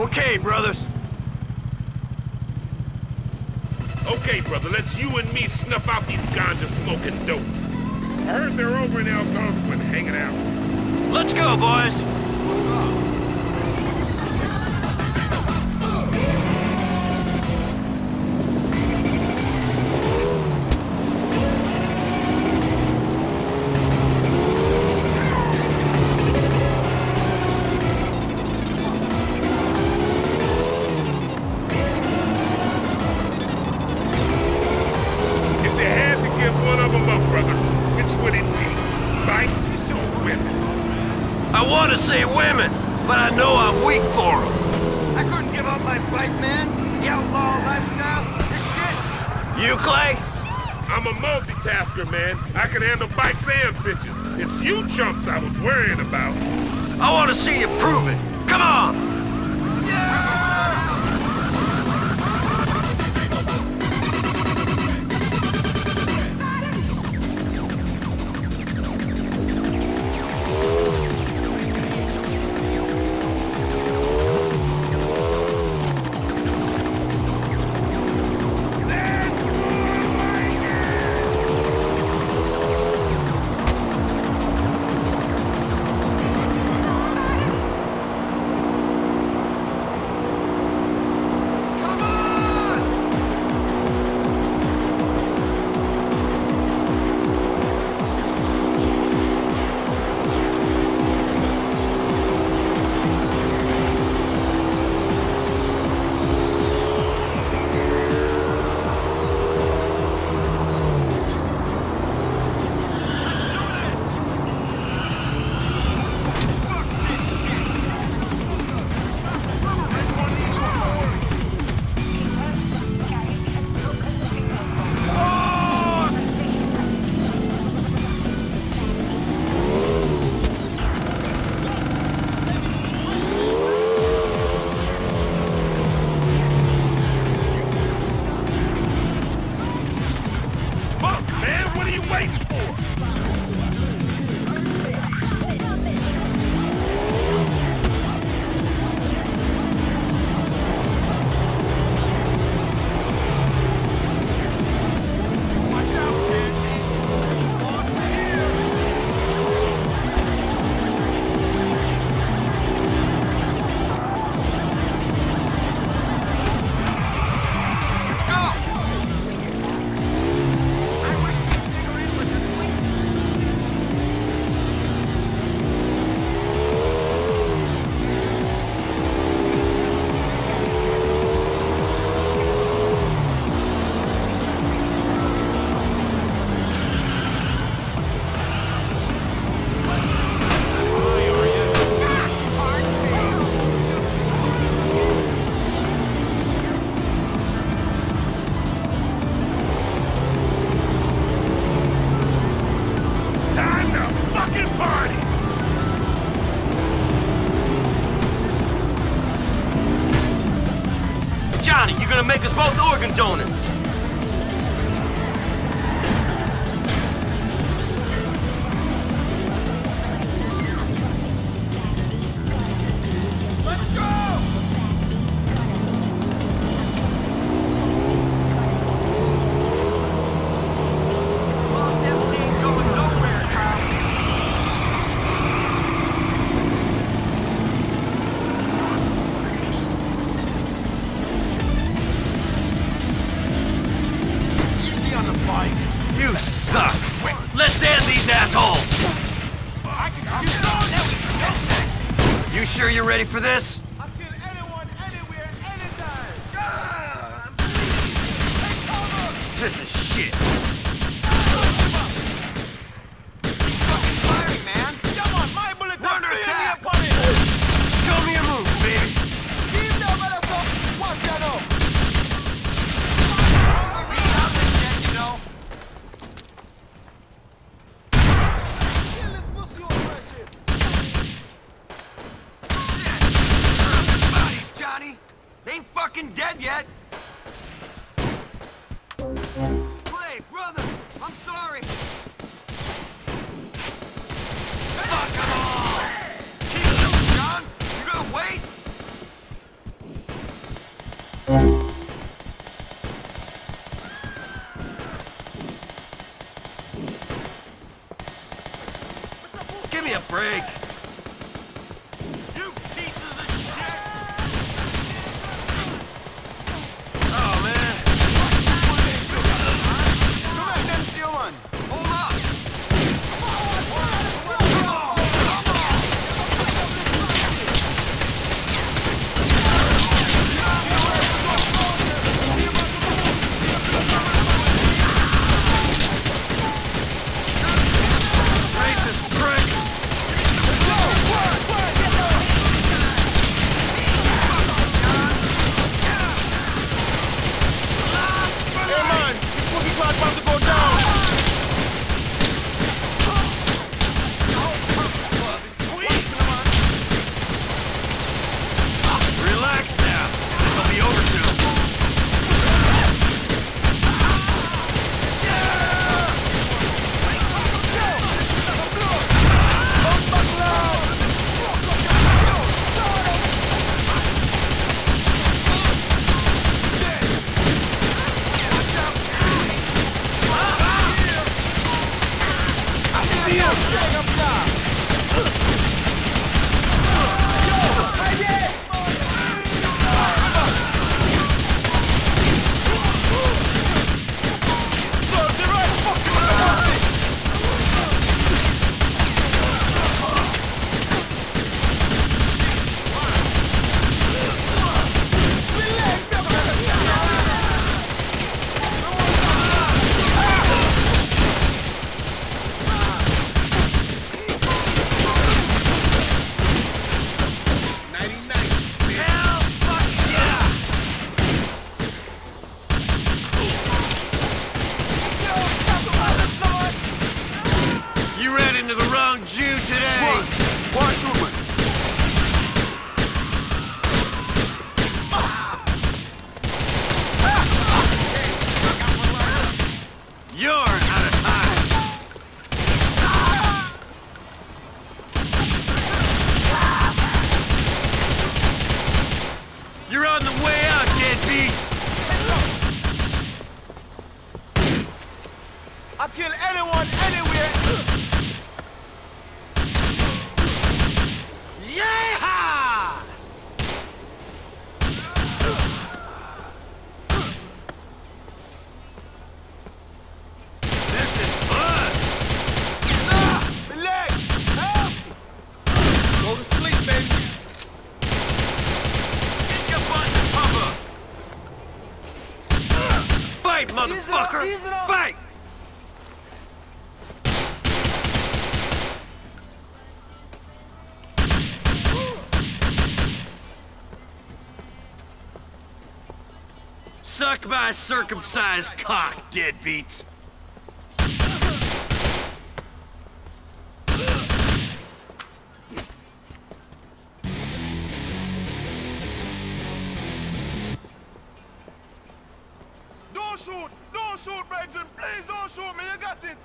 Okay, brothers. Okay, brother, let's you and me snuff out these ganja-smoking dopes. I heard they're over in Algonquin hanging out. Let's go, boys. Weak for them. I couldn't give up my bike, man. The outlaw lifestyle. This shit. You, Clay? I'm a multitasker, man. I can handle bikes and bitches. It's you chumps I was worrying about. I want to see you prove it. Come on! Fuck, Johnny, you gonna make us both organ donors? The bike. You suck. Let's end these assholes. I can shoot that. Oh, you sure you're ready for this? Anyone, anywhere, anytime. This is shit. Jew today. Fight, motherfucker! Easy up, easy Fight! Suck my circumcised cock, deadbeats! shoot! Don't shoot, Benjamin! Please don't shoot me! You got this!